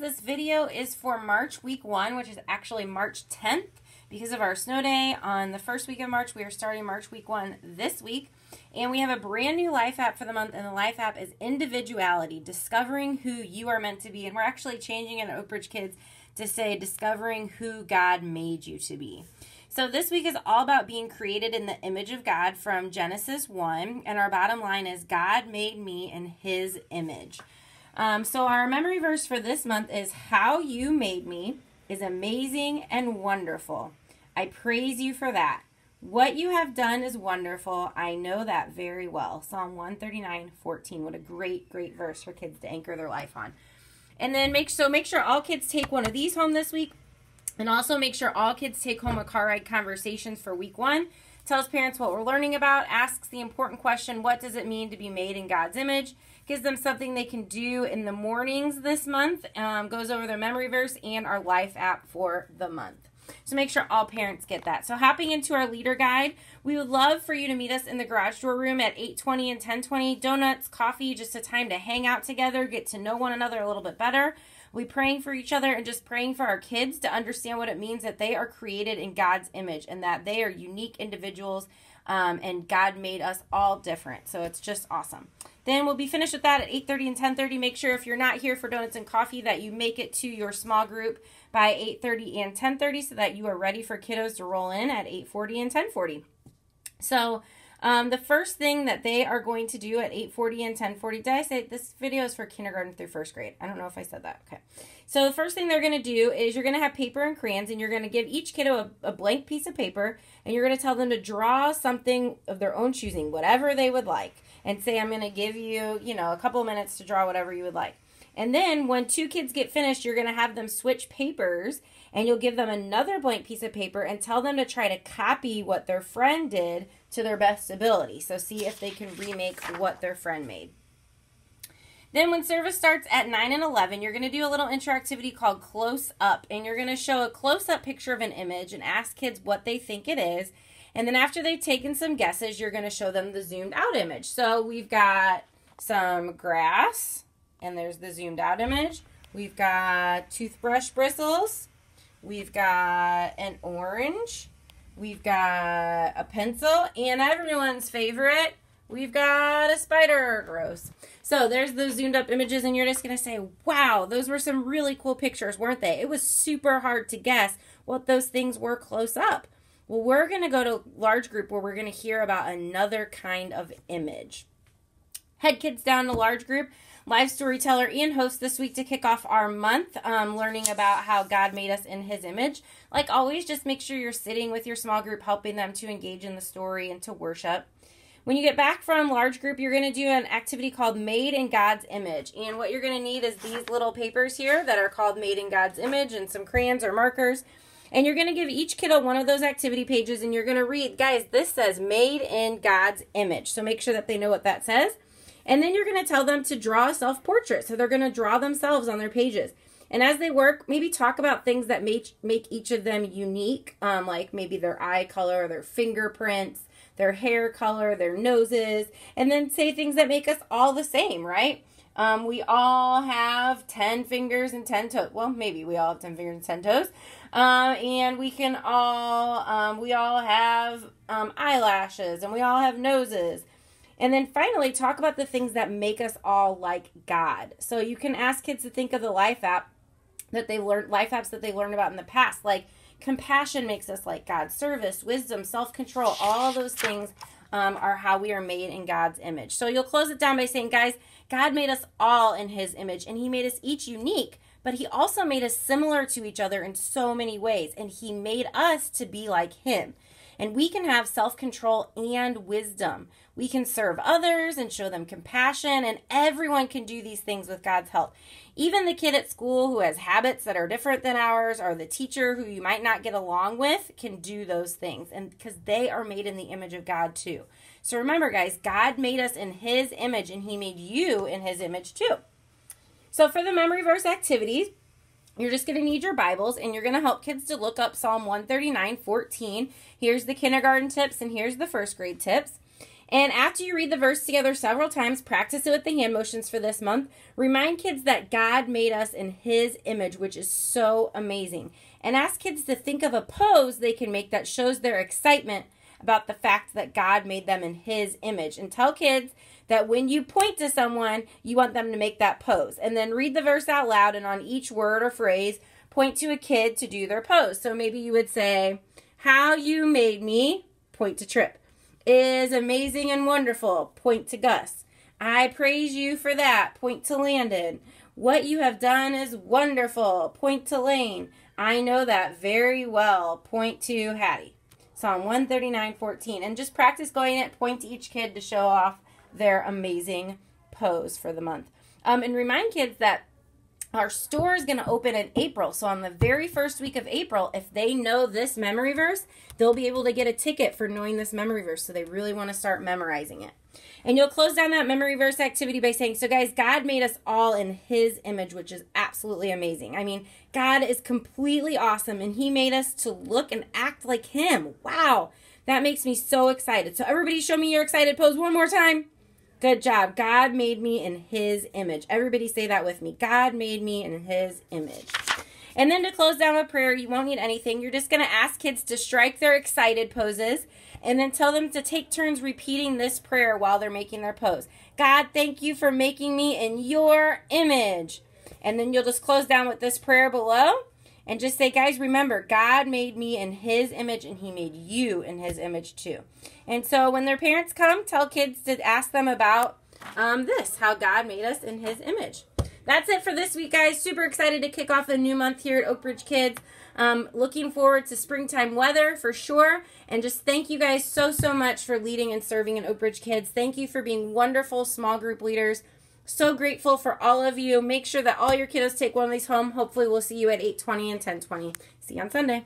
This video is for March week one, which is actually March 10th. Because of our snow day on the first week of March, we are starting March week one this week. And we have a brand new life app for the month, and the life app is Individuality, discovering who you are meant to be. And we're actually changing it at Oak Ridge Kids to say discovering who God made you to be. So this week is all about being created in the image of God from Genesis 1. And our bottom line is God made me in his image. Um, so our memory verse for this month is How you made me is amazing and wonderful. I praise you for that. What you have done is wonderful. I know that very well. Psalm 139, 14. What a great, great verse for kids to anchor their life on. And then make so make sure all kids take one of these home this week. And also make sure all kids take home a car ride conversations for week one. Tells parents what we're learning about, asks the important question, what does it mean to be made in God's image? Gives them something they can do in the mornings this month, um, goes over their memory verse and our life app for the month. So make sure all parents get that. So hopping into our leader guide, we would love for you to meet us in the garage door room at 8:20 and 10:20. Donuts, coffee, just a time to hang out together, get to know one another a little bit better. We praying for each other and just praying for our kids to understand what it means that they are created in God's image and that they are unique individuals um, and God made us all different. So it's just awesome. Then we'll be finished with that at 8.30 and 10.30. Make sure if you're not here for donuts and coffee that you make it to your small group by 8.30 and 10.30 so that you are ready for kiddos to roll in at 8.40 and 10.40. So um, the first thing that they are going to do at 8.40 and 10.40, did I say this video is for kindergarten through first grade? I don't know if I said that. Okay. So the first thing they're going to do is you're going to have paper and crayons and you're going to give each kiddo a, a blank piece of paper and you're going to tell them to draw something of their own choosing, whatever they would like. And say, I'm going to give you, you know, a couple of minutes to draw whatever you would like. And then when two kids get finished, you're going to have them switch papers and you'll give them another blank piece of paper and tell them to try to copy what their friend did to their best ability. So see if they can remake what their friend made. Then when service starts at 9 and 11, you're going to do a little interactivity called Close Up. And you're going to show a close-up picture of an image and ask kids what they think it is. And then after they've taken some guesses, you're going to show them the zoomed out image. So we've got some grass, and there's the zoomed out image. We've got toothbrush bristles. We've got an orange. We've got a pencil. And everyone's favorite, we've got a spider. Gross. So there's those zoomed up images, and you're just going to say, wow, those were some really cool pictures, weren't they? It was super hard to guess what those things were close up. Well, we're going to go to large group where we're going to hear about another kind of image. Head kids down to large group live storyteller and host this week to kick off our month, um, learning about how God made us in His image. Like always, just make sure you're sitting with your small group, helping them to engage in the story and to worship. When you get back from large group, you're going to do an activity called Made in God's Image. And what you're going to need is these little papers here that are called Made in God's Image and some crayons or markers. And you're going to give each kiddo one of those activity pages and you're going to read, guys, this says Made in God's Image. So make sure that they know what that says. And then you're going to tell them to draw a self portrait. So they're going to draw themselves on their pages. And as they work, maybe talk about things that make, make each of them unique, um, like maybe their eye color, their fingerprints, their hair color, their noses, and then say things that make us all the same, right? Um, we all have 10 fingers and 10 toes. Well, maybe we all have 10 fingers and 10 toes. Um, and we can all, um, we all have um, eyelashes and we all have noses. And then finally, talk about the things that make us all like God. So you can ask kids to think of the life app that they learned, life apps that they learned about in the past. Like compassion makes us like God, service, wisdom, self control, all those things um, are how we are made in God's image. So you'll close it down by saying, guys, God made us all in his image and he made us each unique, but he also made us similar to each other in so many ways. And he made us to be like him. And we can have self control and wisdom. We can serve others and show them compassion, and everyone can do these things with God's help. Even the kid at school who has habits that are different than ours, or the teacher who you might not get along with, can do those things. And because they are made in the image of God too. So remember, guys, God made us in His image, and He made you in His image too. So for the memory verse activities, you're just going to need your Bibles and you're going to help kids to look up Psalm 139 14. Here's the kindergarten tips and here's the first grade tips. And after you read the verse together several times, practice it with the hand motions for this month. Remind kids that God made us in His image, which is so amazing. And ask kids to think of a pose they can make that shows their excitement about the fact that God made them in His image. And tell kids that when you point to someone, you want them to make that pose. And then read the verse out loud, and on each word or phrase, point to a kid to do their pose. So maybe you would say, How you made me, point to Trip is amazing and wonderful. Point to Gus. I praise you for that. Point to Landon. What you have done is wonderful. Point to Lane. I know that very well. Point to Hattie. Psalm 139, 14. And just practice going it. Point to each kid to show off their amazing pose for the month. Um, and remind kids that our store is going to open in April. So, on the very first week of April, if they know this memory verse, they'll be able to get a ticket for knowing this memory verse. So, they really want to start memorizing it. And you'll close down that memory verse activity by saying, So, guys, God made us all in His image, which is absolutely amazing. I mean, God is completely awesome, and He made us to look and act like Him. Wow. That makes me so excited. So, everybody, show me your excited pose one more time. Good job. God made me in his image. Everybody say that with me. God made me in his image. And then to close down with prayer, you won't need anything. You're just going to ask kids to strike their excited poses and then tell them to take turns repeating this prayer while they're making their pose. God, thank you for making me in your image. And then you'll just close down with this prayer below and just say, guys, remember, God made me in His image and He made you in His image too. And so when their parents come, tell kids to ask them about um, this how God made us in His image. That's it for this week, guys. Super excited to kick off the new month here at Oak Oakbridge Kids. Um, looking forward to springtime weather for sure. And just thank you guys so, so much for leading and serving in Oak Oakbridge Kids. Thank you for being wonderful small group leaders. So grateful for all of you. Make sure that all your kiddos take one of these home. Hopefully we'll see you at 8:20 and 10:20. See you on Sunday.